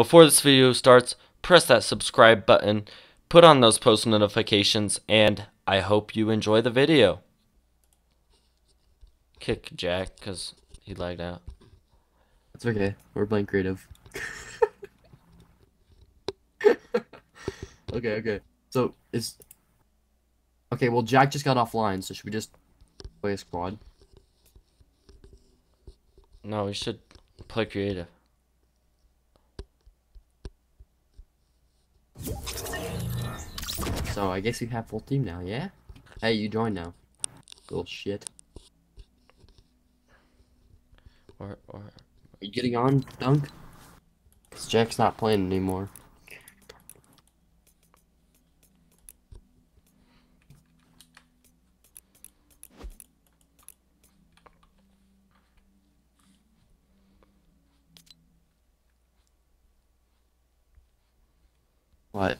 Before this video starts, press that subscribe button, put on those post notifications, and I hope you enjoy the video. Kick Jack, because he lagged out. It's okay. We're playing creative. okay, okay. So it's okay. Well, Jack just got offline, so should we just play a squad? No, we should play creative. So I guess you have full team now, yeah? Hey, you join now. Little shit. Or, or, Are you getting on, Dunk? Cause Jack's not playing anymore. What?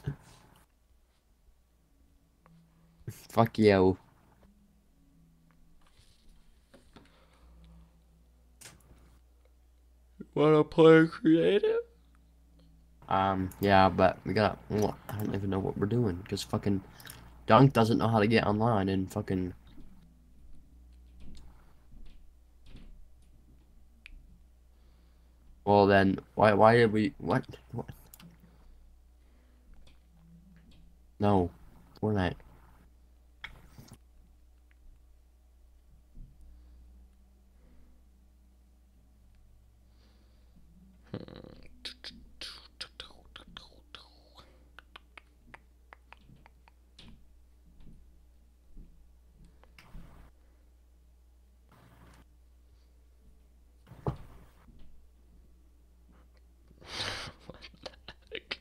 Fuck you. wanna play creative? Um, yeah, but we gotta. well, I don't even know what we're doing because fucking Dunk doesn't know how to get online and fucking. Well then, why why did we what what? No, Fortnite.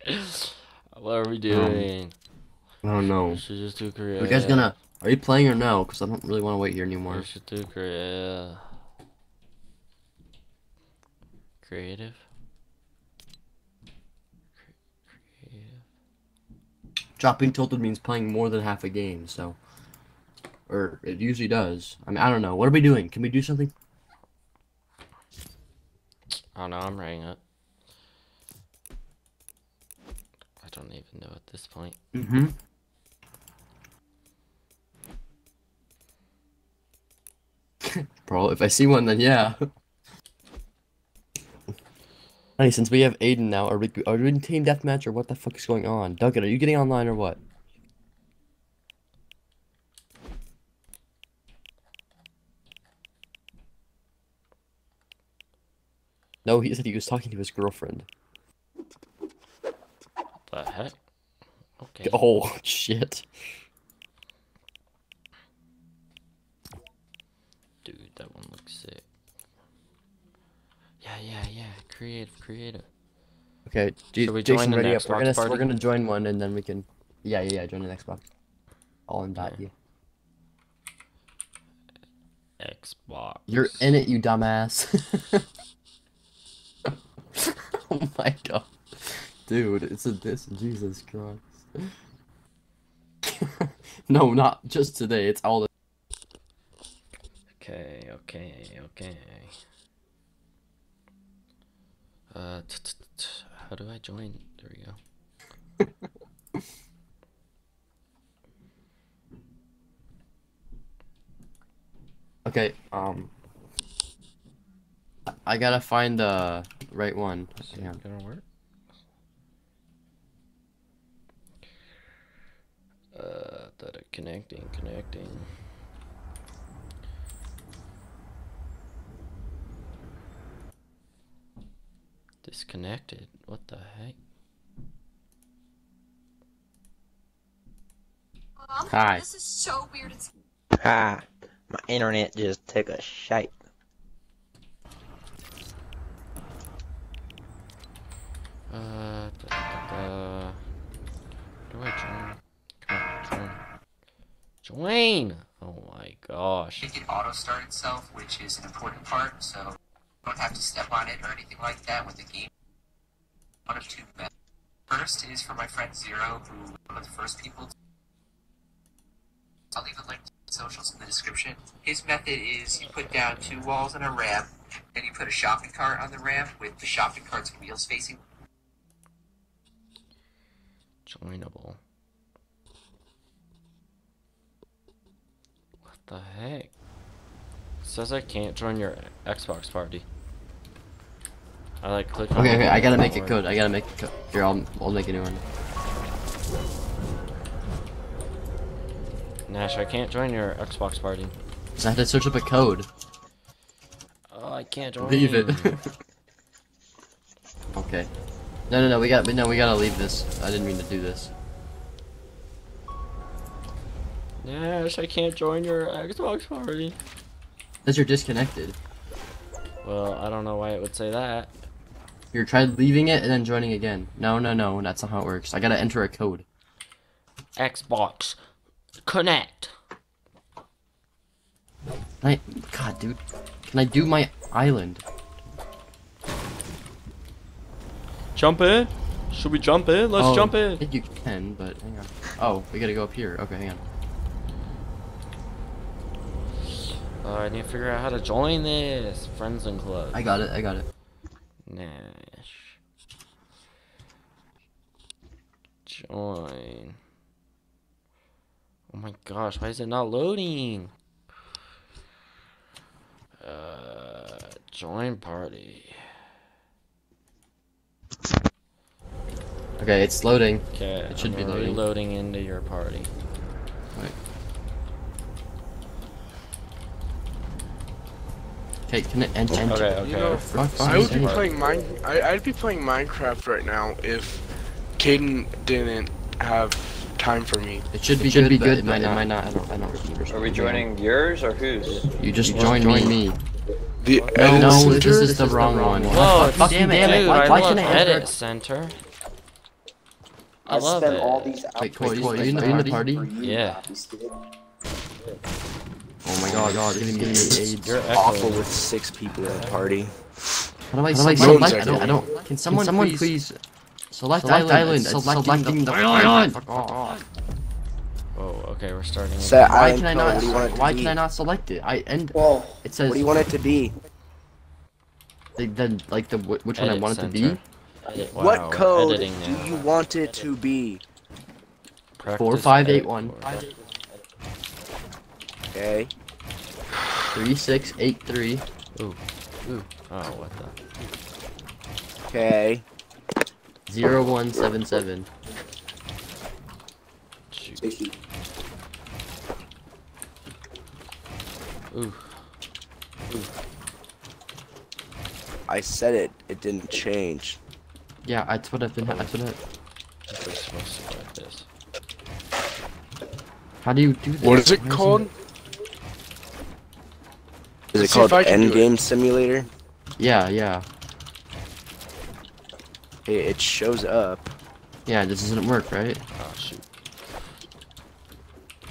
what are we um, doing? I don't know. we should just do Are you guys gonna? Are you playing or no? Because I don't really want to wait here anymore. We should do creative. Creative. Creative. Dropping tilted means playing more than half a game, so. Or it usually does. I mean, I don't know. What are we doing? Can we do something? Oh no, I'm writing it. I don't even know at this point. Mm-hmm. Bro, if I see one, then yeah. Hey, since we have Aiden now, are we are we in team deathmatch or what the fuck is going on? Duncan, are you getting online or what? No, he said he was talking to his girlfriend. Heck? Okay. Oh shit. Dude, that one looks sick. Yeah, yeah, yeah. Creative, creative. Okay, J- Should we Jason, ready up. We're gonna we're gonna join one and then we can. Yeah, yeah, yeah. Join the next box. I'll invite Okay. you. Xbox. You're in it, you dumbass. oh my god, dude, it's a this. Jesus Christ. no, not just today. It's all the. Okay, okay, okay. Uh, t -t -t -t- how do I join? There we go. Okay, um. I- gotta find the right one. Is it Yeah. gonna work? That connecting, connecting. Disconnected. What the heck? Mom, Hi. This is so weird. It's Ah, my internet just took a shite. Uh, da, da, da. Do I join? Come on, join. Join! Oh my gosh. It can auto start itself, which is an important part, so you don't have to step on it or anything like that with the game. One of two methods. First is for my friend Zero, who was one of the first people to I'll leave a link to his socials in the description. His method is you put down two walls and a ramp, then you put a shopping cart on the ramp with the shopping cart's wheels facing. joinable. The heck? It says I can't join your Xbox party. I like click. Okay, okay, I gotta make a code. I gotta make a code. Here, I'll, I'll make a new one. Nash, I can't join your Xbox party. So I had to search up a code. Oh, I can't join. Leave it. okay. No, no, no. We got. No, we gotta leave this. I didn't mean to do this. Nash, I can't join your Xbox party. Because you're disconnected. Well, I don't know why it would say that. You're tried leaving it and then joining again. No, no, no. That's not how it works. I gotta enter a code. Xbox Connect. Can I, God, dude. Can I do my island? Jump in. Should we jump in? Let's Oh, jump I in. think you can, but hang on. Oh, we gotta go up here. Okay, hang on. Uh, I need to figure out how to join this. Friends and club. I got it. I got it. Nash. Join. Oh my gosh, why is it not loading? Uh, join party. Okay, it's loading. Okay, It should I'm be loading. reloading into your party. Okay, can it enter? Okay, okay. You know, Fuck, fuck, I would be anyway. playing mine. I, I'd be playing Minecraft right now if Caden didn't have time for me. It should be It should good, be but good, it but might it not. might not. I don't. I don't remember. Are we joining yours or whose? You just joined me. The No, edit no, this is the wrong one. Whoa, Fuck, damn it! dude, why, I why love can I enter? Edit Center. I, love spent it. all these Wait, hours Corey, are you in the, are you in the party? Yeah. Bastard. Oh my god, god, it's giving me AIDS. You're awful echoing. with six people at a party. How do I How do I select? select? I, don't, I don't. Can someone, someone please, select, select island? island, It's it's selecting selecting the the island. island. Oh, okay, we're starting. Set why island can I not? What do you want it to Why be? can I not select it? I and Well, it says What do you want it to be? the, the like the wh- which one I Edit want it to center. be. Wow, what code editing do now. you want it to be? Four Practice five eight edit one board. Okay. Three six eight three Ooh, Ooh. oh, what the? Okay. zero one seven seven. Shoot. safety. Ooh, I said it. It didn't change. Yeah, that's what I've been. That's what. I, we're supposed to like this. how do you do this? What is it Why called? Is it Let's see called if I it. Endgame Simulator? Yeah, yeah, It, it shows up. yeah. This doesn't work, right? Oh shoot.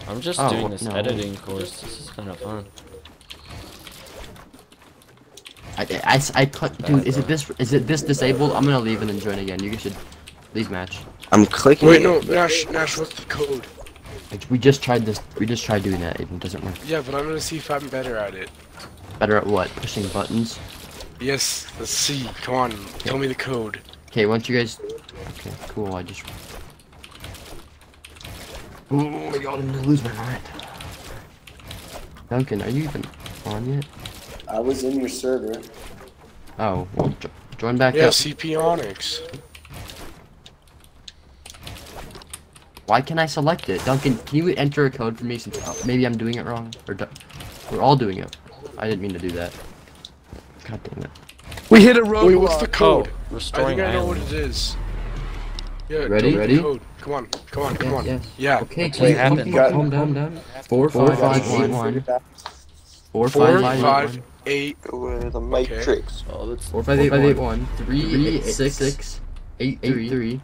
I'm just Oh, doing this no. editing course. This is kind of fun. I, I, I, I cut, dude. Is it this? Is it this disabled? I'm gonna leave and then join again. You should, please match. I'm clicking Wait, it. no, Nash, Nash, what's the code? We just tried this. We just tried doing that. It doesn't work. Yeah, but I'm gonna see if I'm better at it. Better at what? Pushing buttons. Yes, let's see. Come on, tell me the code. Okay, once you guys. Okay, cool. I just. Oh my god, I'm gonna lose my mind. Duncan, are you even on yet? I was in your server. Oh, well, jo- join back Yeah, up. CP Onyx. Why can I select it? Duncan, can you enter a code for me since uh, maybe I'm doing it wrong? Or we're all doing it. I didn't mean to do that. God damn it. We hit a roadblock. Wait, what's the code? Oh, I think I know what it is. Yeah, Ready? tell me the Ready? Code. Come on, come on, come Yeah, on. yeah. Yeah. Okay, Wait, can you happened? calm, calm down, down. Four, Four, five, five, eight, eight, one. one. Four, Four, five, five, eight, one. eight. With a matrix. Oh, let's. Four, five, eight, eight, one. Three, eight, six, six, eight, eight, three.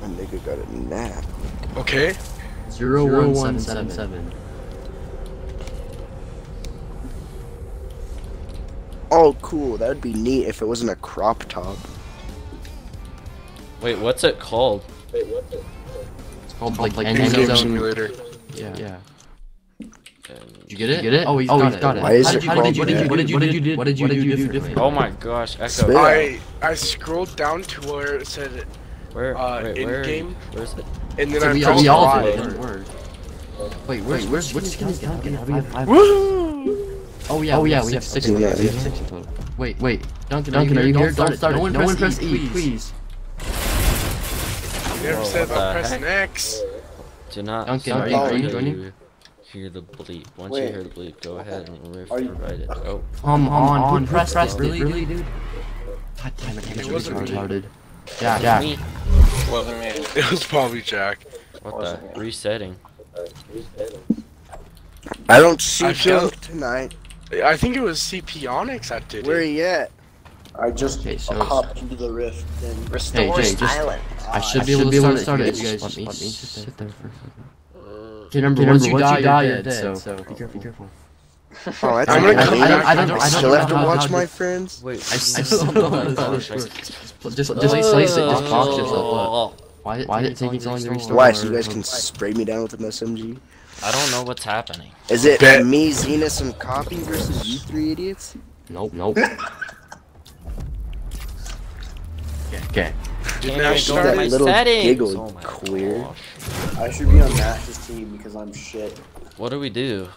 My nigga got a nap. Okay. Zero, one, one, seven, seven. Oh, cool. That would be neat if it wasn't a crop top. Wait, what's it called? It's called like, like Endgame Endgame Simulator. Yeah. yeah. Did you get it? Get it? Oh, he's got, it. Why is How it did you- what did you called do? What did you do? What did you do differently? oh my gosh, Echo. Spit. I I scrolled down to where it said, Where? Uh, wait, in where? game? Where is it? and then So I we, pressed we all Y. did it. It didn't work. Wait, where's where's which skin is Duncan? We have five. Woo! Oh yeah, oh yeah, we have six. in Yeah. We have six in total. Wait, wait, Duncan, Duncan, are you here? Don't start it. No one press E, please. Never Whoa, said what about the pressing X. Do not Duncan, are you start joining? Joining? hear the bleep. Once Wait. you hear the bleep, go ahead and re- Are you- provide it. Oh, Come on, who pressed it? Really, dude? God damn it, It it wasn't retarded. Yeah, yeah. me. Wasn't me. It was probably Jack. What the? Resetting. I don't see I feel- Dunk tonight. I think it was CP Onyx that did Where it. he at? I just Okay, so- hopped into the rift and Restore Jay, just- Island. I ah, should be able to start it. You guys just let me sit there for a second. Okay, remember, once you die, you're dead, so be careful. Be careful. Oh, that's I'm I'm gonna I, back I, and don't, I I still have to watch my friends. Wait, I still don't know how this works. Just, just place it, just box yourself up. Uh, Why, why is it taking so long to restore? Why? So you guys can spray me down with an SMG? I don't know what's happening. Is it Bet. me, Zenus, and Copy versus you three idiots? Nope, nope. Okay. Can't now even you go start my little settings. giggle, oh queer. gosh. I should be on Mash's team because I'm shit. What do we do?